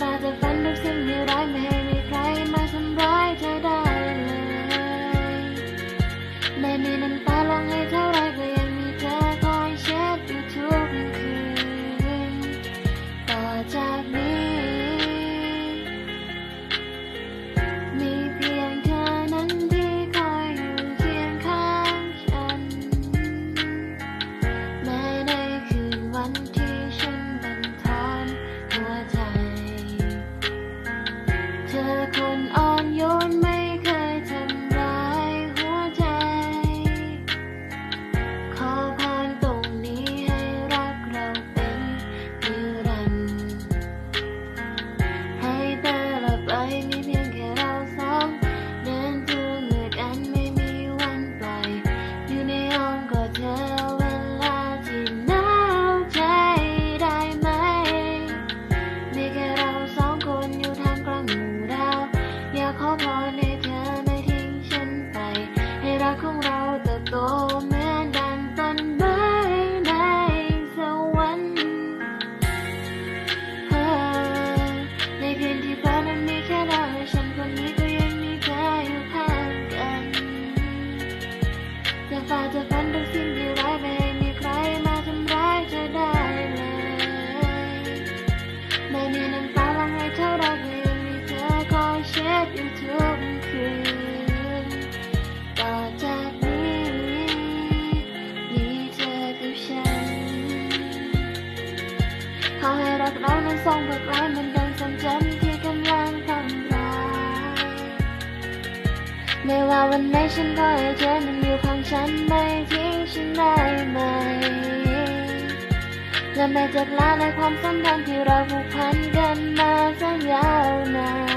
Father. took on your mind. พรให้เธอไม่ทิ้งฉันไป ให้รักของเราเติบโต ขาให้รักเรานั้นทรงบทร้ายมันดังสัญจรที่กำลังทำร้ายไม่ว่าวันไหนฉันก็ให้เธอนั้นอยู่ข้างฉันไม่ทิ้งฉันได้ไหม และแม้จะลาในความสัมพันธ์ที่เราผูกพันกันมาแสนยาวนาน